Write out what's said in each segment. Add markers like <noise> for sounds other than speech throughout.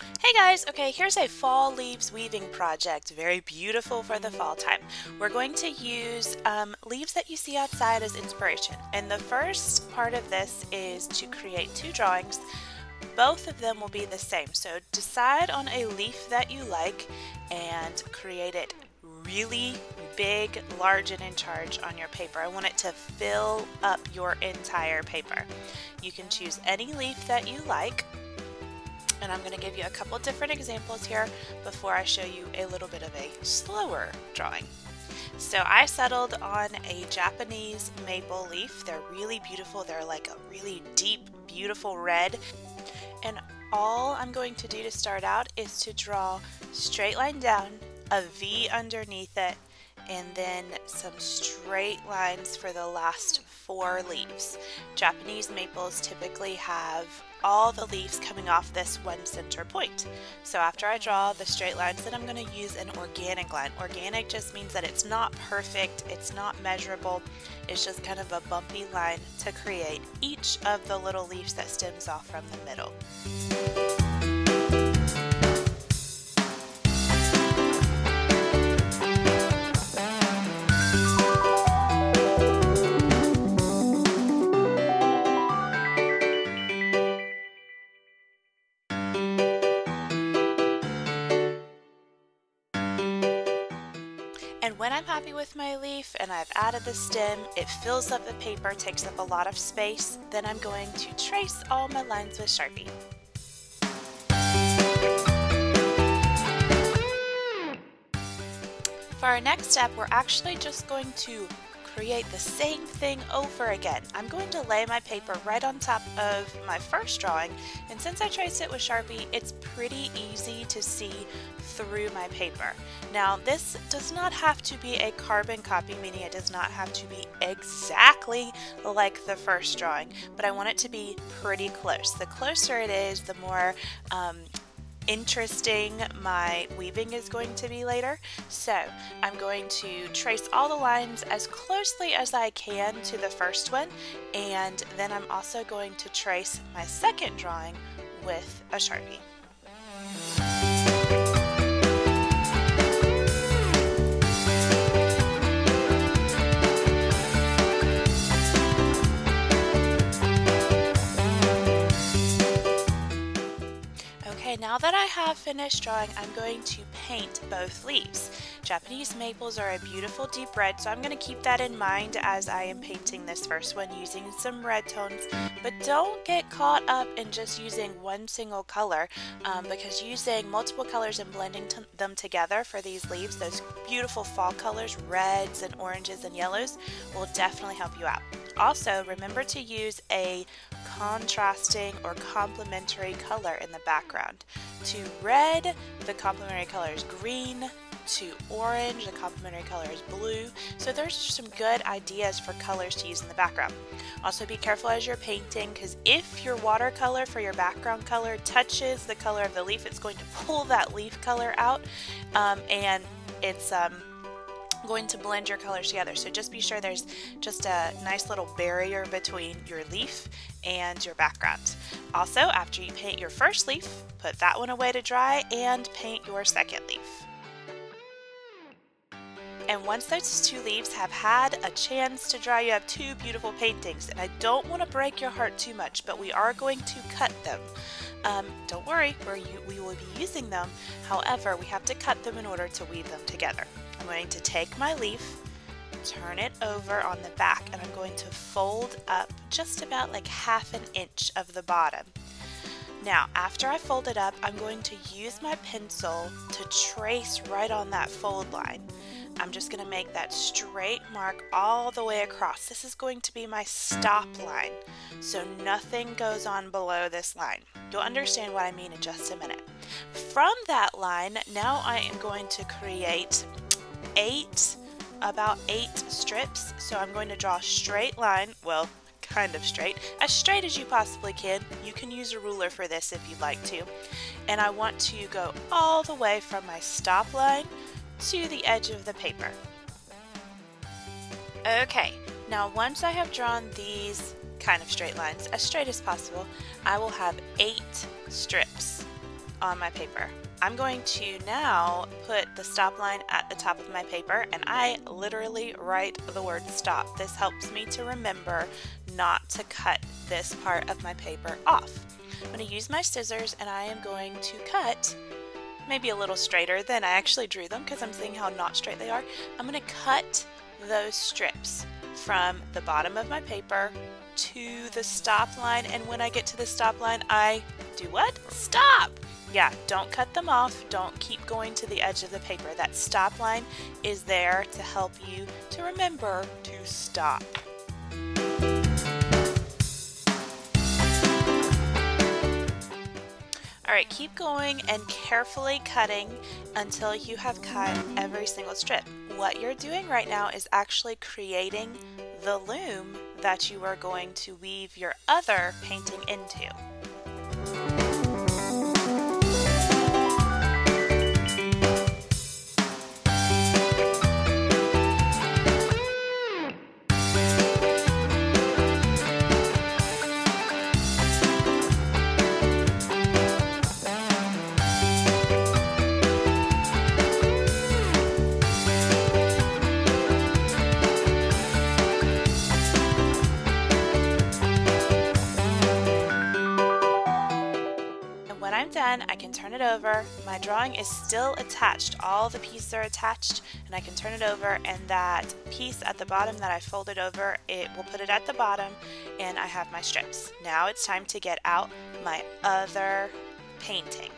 Hey guys, okay, here's a fall leaves weaving project. Very beautiful for the fall time. We're going to use um, leaves that you see outside as inspiration. And the first part of this is to create two drawings. Both of them will be the same. So decide on a leaf that you like and create it really big, large, and in charge on your paper. I want it to fill up your entire paper. You can choose any leaf that you like and I'm going to give you a couple different examples here before I show you a little bit of a slower drawing. So I settled on a Japanese maple leaf. They're really beautiful. They're like a really deep, beautiful red. And all I'm going to do to start out is to draw straight line down, a V underneath it, and then some straight lines for the last four leaves. Japanese maples typically have all the leaves coming off this one center point. So after I draw the straight lines, then I'm going to use an organic line. Organic just means that it's not perfect, it's not measurable, it's just kind of a bumpy line to create each of the little leaves that stems off from the middle. And when I'm happy with my leaf and I've added the stem, it fills up the paper, takes up a lot of space, then I'm going to trace all my lines with Sharpie. For our next step, we're actually just going to create the same thing over again. I'm going to lay my paper right on top of my first drawing and since I traced it with Sharpie it's pretty easy to see through my paper. Now this does not have to be a carbon copy meaning it does not have to be exactly like the first drawing but I want it to be pretty close. The closer it is the more um, interesting my weaving is going to be later. So I'm going to trace all the lines as closely as I can to the first one and then I'm also going to trace my second drawing with a Sharpie. I have finished drawing, I'm going to paint both leaves. Japanese maples are a beautiful deep red, so I'm going to keep that in mind as I am painting this first one using some red tones. But don't get caught up in just using one single color um, because using multiple colors and blending them together for these leaves, those beautiful fall colors, reds and oranges and yellows, will definitely help you out. Also, remember to use a contrasting or complementary color in the background. To red, the complementary color is green. To orange, the complementary color is blue. So there's some good ideas for colors to use in the background. Also be careful as you're painting because if your watercolor for your background color touches the color of the leaf, it's going to <laughs> pull that leaf color out um, and it's um, going to blend your colors together. So just be sure there's just a nice little barrier between your leaf and your background. Also, after you paint your first leaf, put that one away to dry and paint your second leaf. And once those two leaves have had a chance to dry, you have two beautiful paintings. And I don't want to break your heart too much, but we are going to cut them. Um, don't worry, we will be using them. However, we have to cut them in order to weave them together. I'm going to take my leaf, turn it over on the back, and I'm going to fold up just about like half an inch of the bottom. Now, after I fold it up, I'm going to use my pencil to trace right on that fold line. I'm just going to make that straight mark all the way across. This is going to be my stop line, so nothing goes on below this line. You'll understand what I mean in just a minute. From that line, now I am going to create eight, about eight strips. So I'm going to draw a straight line, well, kind of straight, as straight as you possibly can. You can use a ruler for this if you'd like to. And I want to go all the way from my stop line to the edge of the paper. Okay, now once I have drawn these kind of straight lines, as straight as possible, I will have eight strips on my paper. I'm going to now put the stop line at the top of my paper and I literally write the word stop. This helps me to remember not to cut this part of my paper off. I'm going to use my scissors and I am going to cut maybe a little straighter than I actually drew them because I'm seeing how not straight they are. I'm going to cut those strips from the bottom of my paper to the stop line and when I get to the stop line I do what? Stop! Yeah, don't cut them off. Don't keep going to the edge of the paper. That stop line is there to help you to remember to stop. All right, keep going and carefully cutting until you have cut every single strip. What you're doing right now is actually creating the loom that you are going to weave your other painting into. I can turn it over. My drawing is still attached. All the pieces are attached and I can turn it over and that piece at the bottom that I folded over, it will put it at the bottom and I have my strips. Now it's time to get out my other painting.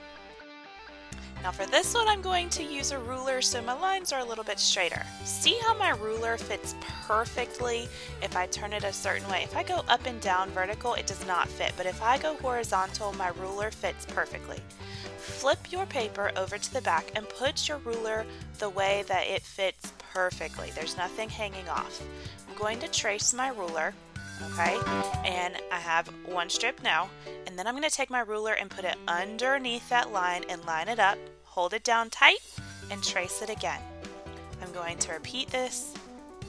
Now for this one, I'm going to use a ruler so my lines are a little bit straighter. See how my ruler fits perfectly if I turn it a certain way. If I go up and down vertical, it does not fit, but if I go horizontal, my ruler fits perfectly. Flip your paper over to the back and put your ruler the way that it fits perfectly. There's nothing hanging off. I'm going to trace my ruler okay? And I have one strip now, and then I'm going to take my ruler and put it underneath that line and line it up, hold it down tight, and trace it again. I'm going to repeat this,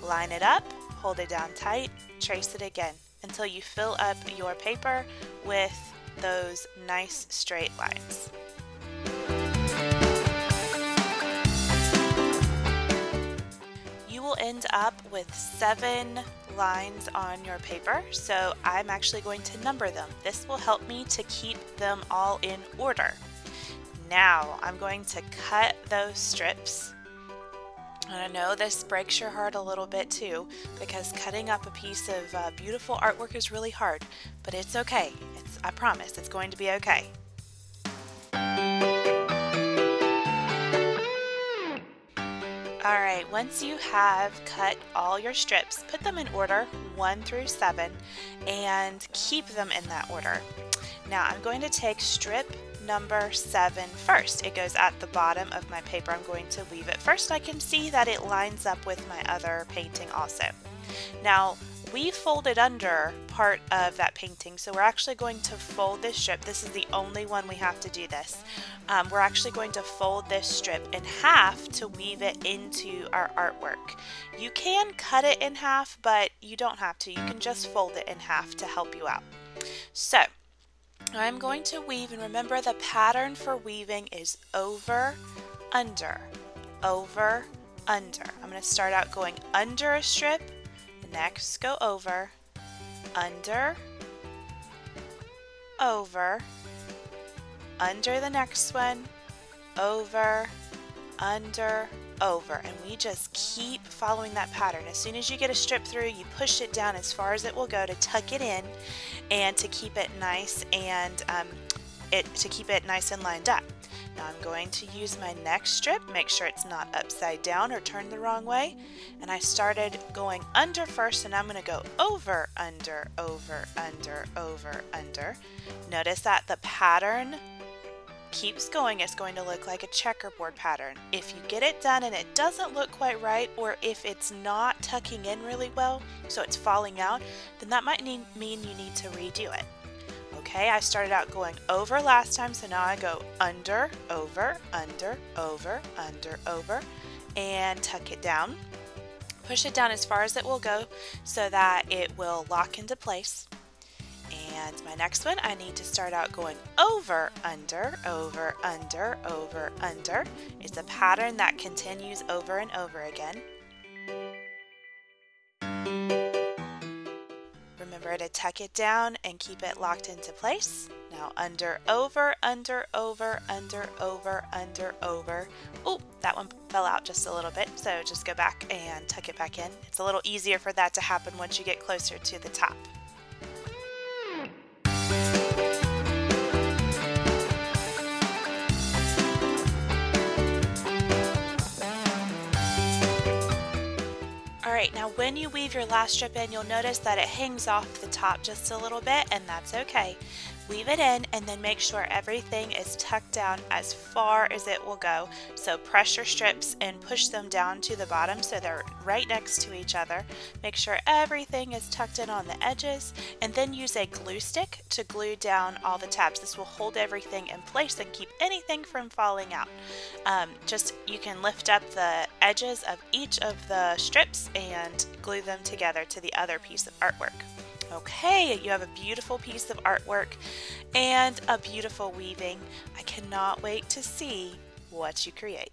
line it up, hold it down tight, trace it again until you fill up your paper with those nice straight lines. You will end up with seven lines on your paper, so I'm actually going to number them. This will help me to keep them all in order. Now I'm going to cut those strips. And I know this breaks your heart a little bit too, because cutting up a piece of uh, beautiful artwork is really hard, but it's okay. It's, I promise, it's going to be okay. Alright, once you have cut all your strips, put them in order 1 through 7 and keep them in that order. Now I'm going to take strip number 7 first. It goes at the bottom of my paper. I'm going to weave it first. I can see that it lines up with my other painting also. Now we folded under part of that painting. So we're actually going to fold this strip. This is the only one we have to do this. Um, we're actually going to fold this strip in half to weave it into our artwork. You can cut it in half but you don't have to. You can just fold it in half to help you out. So I'm going to weave and remember the pattern for weaving is over under over under. I'm going to start out going under a strip Next, go over, under, over, under the next one, over, under, over. And we just keep following that pattern. As soon as you get a strip through, you push it down as far as it will go to tuck it in and to keep it nice and um, it to keep it nice and lined up. Now I'm going to use my next strip, make sure it's not upside down or turned the wrong way. And I started going under first and I'm going to go over, under, over, under, over, under. Notice that the pattern keeps going, it's going to look like a checkerboard pattern. If you get it done and it doesn't look quite right, or if it's not tucking in really well, so it's falling out, then that might mean you need to redo it. Okay, I started out going over last time, so now I go under, over, under, over, under, over, and tuck it down. Push it down as far as it will go so that it will lock into place. And my next one, I need to start out going over, under, over, under, over, under. It's a pattern that continues over and over again. Remember to tuck it down and keep it locked into place. Now under, over, under, over, under, over, under, over. Oh, that one fell out just a little bit, so just go back and tuck it back in. It's a little easier for that to happen once you get closer to the top. Now when you weave your last strip in, you'll notice that it hangs off the top just a little bit, and that's okay. Weave it in and then make sure everything is tucked down as far as it will go. So press your strips and push them down to the bottom so they're right next to each other. Make sure everything is tucked in on the edges and then use a glue stick to glue down all the tabs. This will hold everything in place and keep anything from falling out. Um, just you can lift up the edges of each of the strips and glue them together to the other piece of artwork. Okay, you have a beautiful piece of artwork and a beautiful weaving. I cannot wait to see what you create.